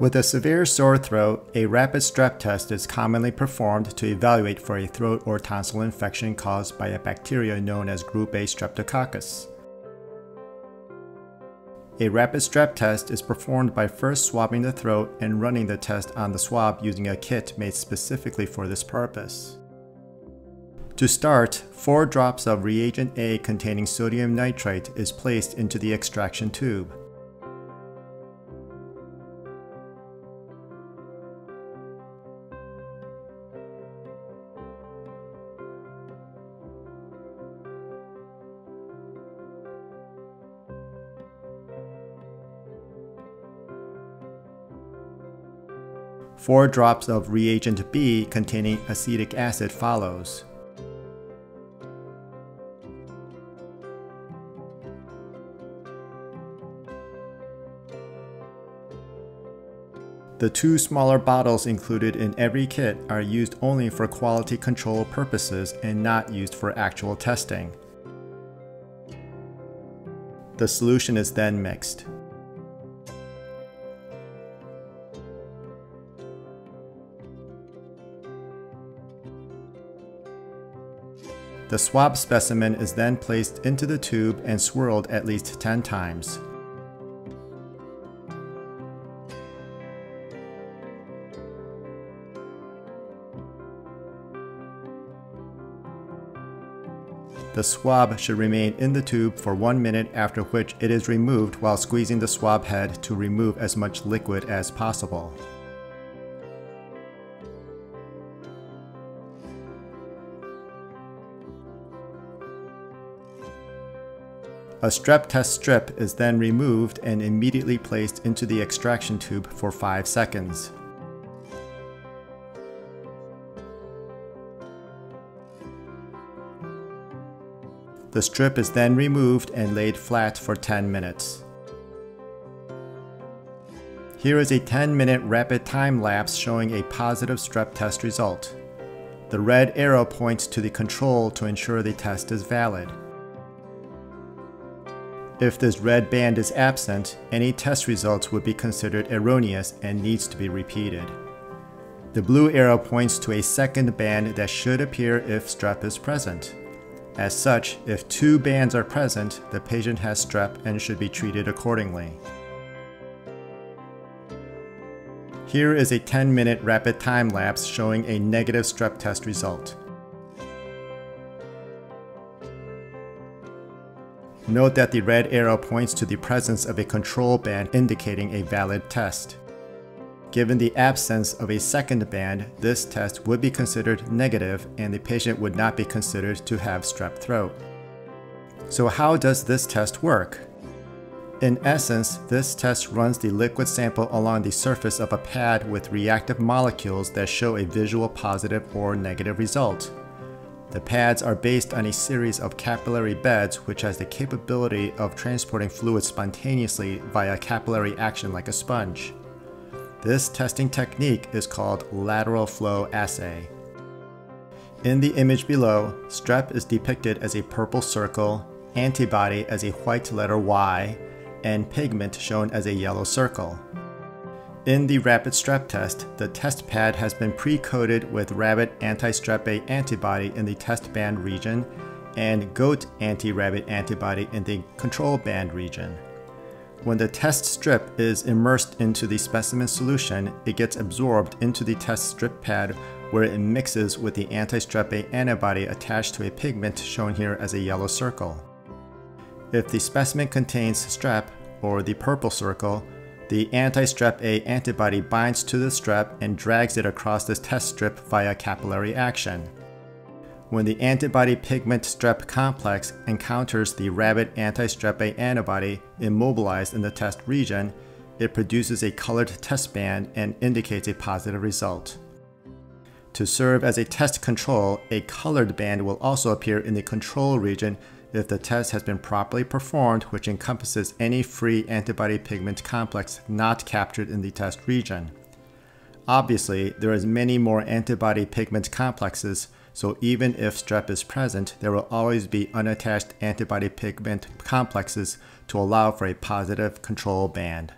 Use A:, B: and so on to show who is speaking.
A: With a severe sore throat, a rapid strep test is commonly performed to evaluate for a throat or tonsil infection caused by a bacteria known as group A streptococcus. A rapid strep test is performed by first swabbing the throat and running the test on the swab using a kit made specifically for this purpose. To start, 4 drops of reagent A containing sodium nitrite is placed into the extraction tube. Four drops of reagent B containing acetic acid follows. The two smaller bottles included in every kit are used only for quality control purposes and not used for actual testing. The solution is then mixed. The swab specimen is then placed into the tube and swirled at least 10 times. The swab should remain in the tube for one minute after which it is removed while squeezing the swab head to remove as much liquid as possible. A strep test strip is then removed and immediately placed into the extraction tube for 5 seconds. The strip is then removed and laid flat for 10 minutes. Here is a 10 minute rapid time lapse showing a positive strep test result. The red arrow points to the control to ensure the test is valid. If this red band is absent, any test results would be considered erroneous and needs to be repeated. The blue arrow points to a second band that should appear if strep is present. As such, if two bands are present, the patient has strep and should be treated accordingly. Here is a 10 minute rapid time lapse showing a negative strep test result. Note that the red arrow points to the presence of a control band indicating a valid test. Given the absence of a second band, this test would be considered negative and the patient would not be considered to have strep throat. So how does this test work? In essence, this test runs the liquid sample along the surface of a pad with reactive molecules that show a visual positive or negative result. The pads are based on a series of capillary beds which has the capability of transporting fluid spontaneously via capillary action like a sponge. This testing technique is called lateral flow assay. In the image below, strep is depicted as a purple circle, antibody as a white letter Y, and pigment shown as a yellow circle. In the rapid strep test, the test pad has been pre-coated with rabbit anti-strep A antibody in the test band region and goat anti-rabbit antibody in the control band region. When the test strip is immersed into the specimen solution, it gets absorbed into the test strip pad where it mixes with the anti-strep A antibody attached to a pigment shown here as a yellow circle. If the specimen contains strep, or the purple circle, the anti-strep A antibody binds to the strep and drags it across the test strip via capillary action. When the antibody pigment strep complex encounters the rabbit anti-strep A antibody immobilized in the test region, it produces a colored test band and indicates a positive result. To serve as a test control, a colored band will also appear in the control region if the test has been properly performed, which encompasses any free antibody pigment complex not captured in the test region. Obviously, there is many more antibody pigment complexes, so even if strep is present, there will always be unattached antibody pigment complexes to allow for a positive control band.